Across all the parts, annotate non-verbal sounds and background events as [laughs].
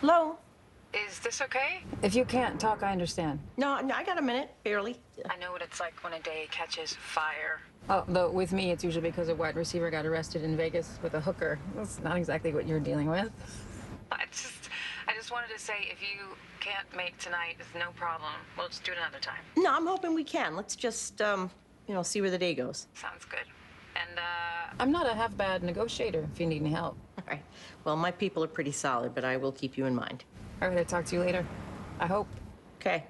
Hello? Is this okay? If you can't talk, I understand. No, no, I got a minute, barely. I know what it's like when a day catches fire. Oh, though with me, it's usually because a wide receiver got arrested in Vegas with a hooker. That's not exactly what you're dealing with. [laughs] I just, I just wanted to say if you can't make tonight, it's no problem. We'll just do it another time. No, I'm hoping we can. Let's just, um, you know, see where the day goes. Sounds good. And uh, I'm not a half bad negotiator if you need any help. All right. Well, my people are pretty solid, but I will keep you in mind. All right, I'll talk to you later. I hope. Okay.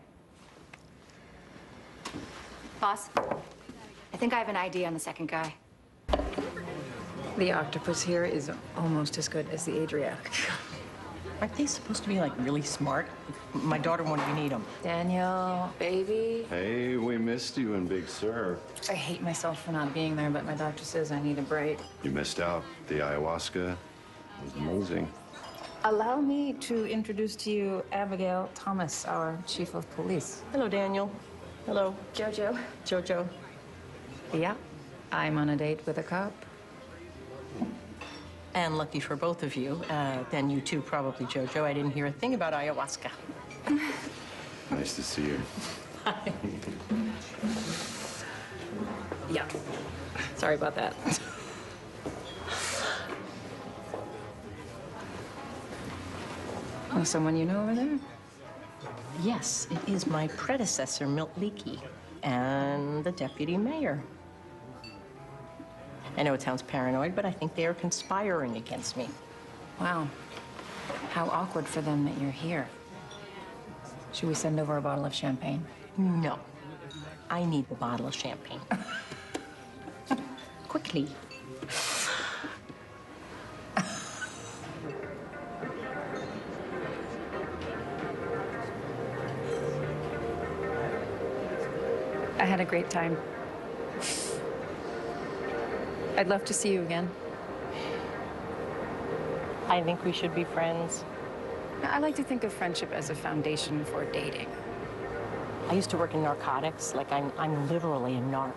Boss, I think I have an ID on the second guy. The octopus here is almost as good as the Adriatic. [laughs] Aren't they supposed to be, like, really smart? My daughter won't even eat them. Daniel, baby. Hey, we missed you in Big Sur. I hate myself for not being there, but my doctor says I need a break. You missed out. The ayahuasca was amazing. Allow me to introduce to you Abigail Thomas, our chief of police. Hello, Daniel. Hello, Jojo. Jojo. Yeah, I'm on a date with a cop. And lucky for both of you, uh, then you too, probably, Jojo. I didn't hear a thing about ayahuasca. [laughs] Nice to see you. Hi. [laughs] Yeah. Sorry about that. Oh, someone you know over there? Yes, it is my predecessor, Milt Leakey, and the deputy mayor. I know it sounds paranoid, but I think they are conspiring against me. Wow. How awkward for them that you're here. Should we send over a bottle of champagne? No. I need the bottle of champagne. [laughs] Quickly. Had a great time. I'd love to see you again. I think we should be friends. I like to think of friendship as a foundation for dating. I used to work in narcotics. Like, I'm, I'm literally a narc.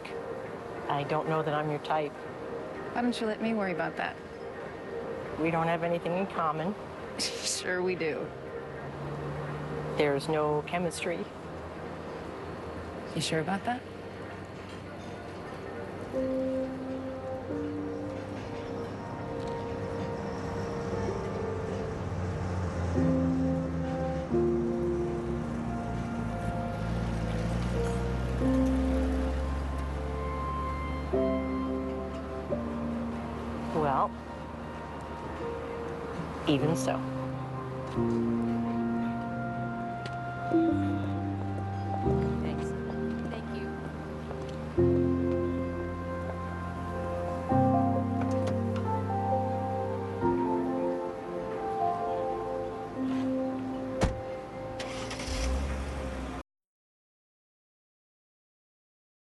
I don't know that I'm your type. Why don't you let me worry about that? We don't have anything in common. [laughs] sure we do. There's no chemistry. You sure about that? Well, even so.